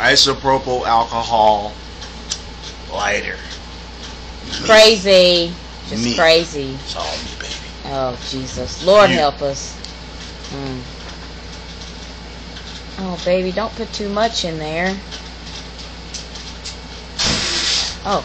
isopropyl alcohol lighter. Crazy. Just Me. crazy. It's all me, baby. Oh, Jesus. Lord You- help us. Mm. Oh, baby, don't put too much in there. Oh,